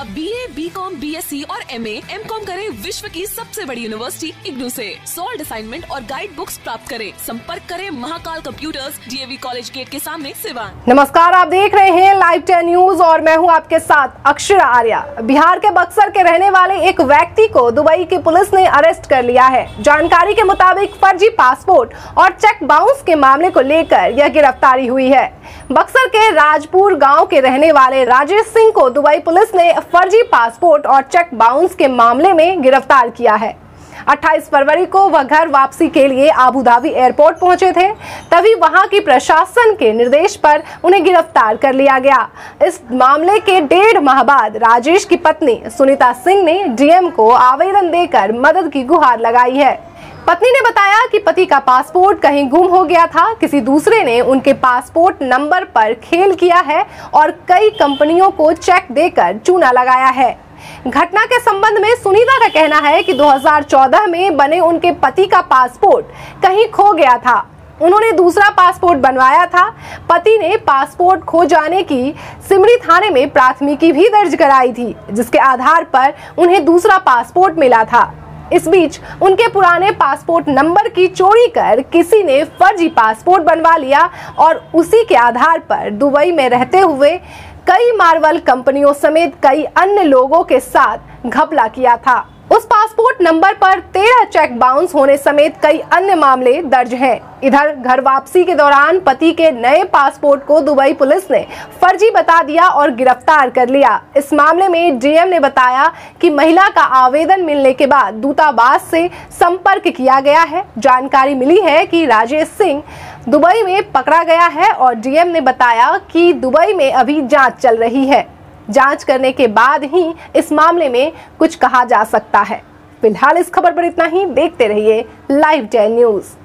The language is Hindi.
अब B A B com B S C और एम ए एम कॉम करे विश्व की सबसे बड़ी यूनिवर्सिटी इग्नू से। सॉल्ड असाइनमेंट और गाइड बुक्स प्राप्त करें। संपर्क करें Mahakal computers DAV college gate के सामने सिवान नमस्कार, आप देख रहे हैं लाइव टेन न्यूज़ और मैं हूँ आपके साथ अक्षरा आर्या। बिहार के बक्सर के रहने वाले एक व्यक्ति को दुबई की पुलिस ने अरेस्ट कर लिया है। जानकारी के मुताबिक फर्जी पासपोर्ट और चेक बाउंस के मामले को लेकर यह गिरफ्तारी हुई है। बक्सर के राजपुर गाँव के रहने वाले राजेश सिंह को दुबई पुलिस ने फर्जी पासपोर्ट और चेक बाउंस के मामले में गिरफ़्तार किया है। 28 फरवरी को वह घर वापसी के लिए आबू धाबी एयरपोर्ट पहुँचे थे। तभी वहाँ की प्रशासन के निर्देश पर उन्हें गिरफ़्तार कर लिया गया। इस मामले के डेढ़ माह बाद राजेश की पत्नी सुनीता सिंह ने डीएम को आवेदन देकर मदद की गुहार लगाई है। पत्नी ने बताया कि पति का पासपोर्ट कहीं गुम हो गया था। किसी दूसरे ने उनके पासपोर्ट नंबर पर खेल किया है और कई कंपनियों को चेक देकर चूना लगाया है। घटना के संबंध में सुनीता का कहना है कि 2014 में बने उनके पति का पासपोर्ट कहीं खो गया था। उन्होंने दूसरा पासपोर्ट बनवाया था। पति ने पासपोर्ट खो जाने की सिमरी थाने में प्राथमिकी भी दर्ज कराई थी, जिसके आधार पर उन्हें दूसरा पासपोर्ट मिला था। इस बीच उनके पुराने पासपोर्ट नंबर की चोरी कर किसी ने फर्जी पासपोर्ट बनवा लिया और उसी के आधार पर दुबई में रहते हुए कई मार्वल कंपनियों समेत कई अन्य लोगों के साथ घपला किया था। उस नंबर पर तेरह चेक बाउंस होने समेत कई अन्य मामले दर्ज हैं। इधर घर वापसी के दौरान पति के नए पासपोर्ट को दुबई पुलिस ने फर्जी बता दिया और गिरफ़्तार कर लिया। इस मामले में डीएम ने बताया कि महिला का आवेदन मिलने के बाद दूतावास से संपर्क किया गया है। जानकारी मिली है कि राजेश सिंह दुबई में पकड़ा गया है और डीएम ने बताया कि दुबई में अभी जाँच चल रही है। जाँच करने के बाद ही इस मामले में कुछ कहा जा सकता है। फ़िलहाल इस खबर पर इतना ही देखते रहिए लाइव टेन न्यूज़